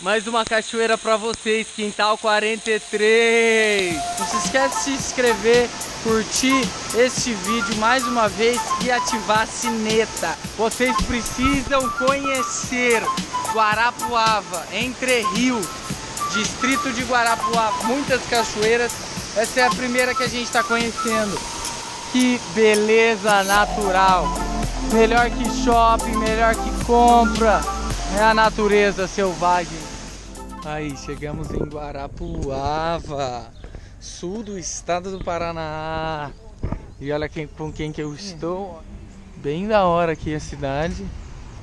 Mais uma cachoeira pra vocês, Quintal 43. Não se esquece de se inscrever, curtir este vídeo mais uma vez e ativar a sineta. Vocês precisam conhecer Guarapuava, Entre Rios, distrito de Guarapuava. Muitas cachoeiras. Essa é a primeira que a gente está conhecendo. Que beleza natural. Melhor que shopping, melhor que compra. É a natureza selvagem. Aí, chegamos em Guarapuava, sul do estado do Paraná. E olha quem, com quem que eu estou. Bem da hora aqui a cidade.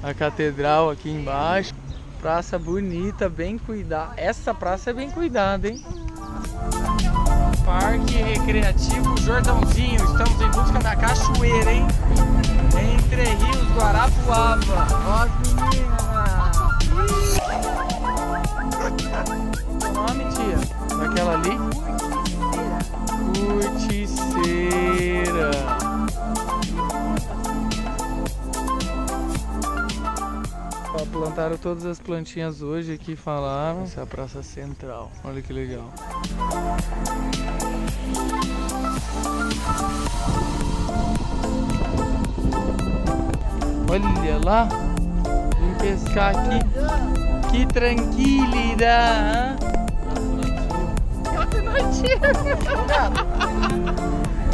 A catedral aqui embaixo. Praça bonita, bem cuidada. Essa praça é bem cuidada, hein? Parque Recreativo Jordãozinho. Estamos em busca da cachoeira, hein? Entre Rios, Guarapuava. Ó as meninas. O nome, tia? Daquela ali? Curticeira. Plantaram todas as plantinhas hoje aqui, falaram. Essa é a praça central. Olha que legal. Olha lá. Vim pescar aqui. Que tranquilidade. Boa noite.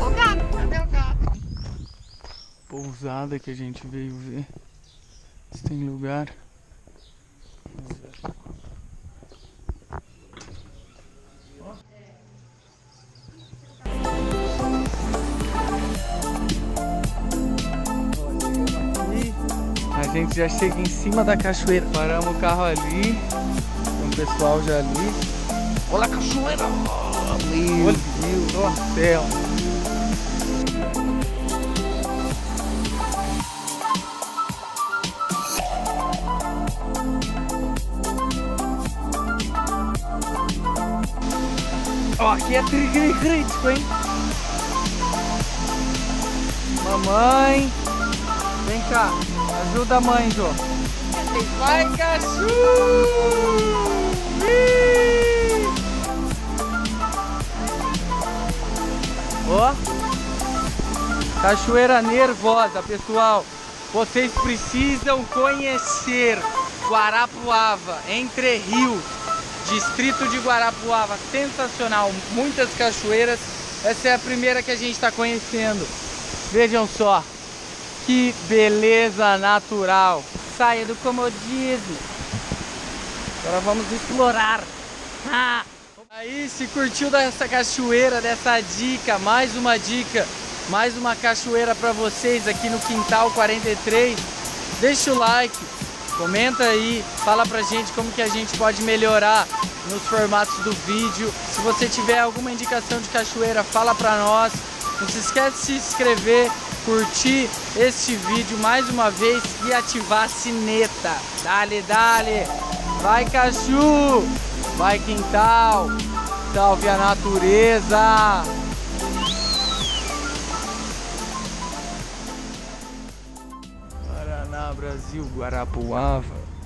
O gato, cadê o gato? Pousada que a gente veio ver. Se tem lugar. Aqui, gente já chega em cima da cachoeira. Paramos o carro ali. Tem um pessoal já ali. Olha a cachoeira! Oh, meu Deus do céu! Ó, aqui é trigger crítico, hein? Mamãe, vem cá, ajuda a mãe, Jô. Vai, Cachu! Ih! Ó, cachoeira nervosa, pessoal. Vocês precisam conhecer Guarapuava, Entre Rios. Distrito de Guarapuava, sensacional, muitas cachoeiras. Essa é a primeira que a gente está conhecendo. Vejam só, que beleza natural. Saia do comodismo. Agora vamos explorar. Ah. Aí, se curtiu dessa cachoeira, dessa dica, mais uma dica, mais uma cachoeira para vocês aqui no Quintal 43, deixa o like. Comenta aí, fala pra gente como que a gente pode melhorar nos formatos do vídeo. Se você tiver alguma indicação de cachoeira, fala pra nós. Não se esquece de se inscrever, curtir este vídeo mais uma vez e ativar a sineta. Dale, dale. Vai, Cachu. Vai, Quintal. Salve a natureza. Paraná, Brasil, Guarapuava.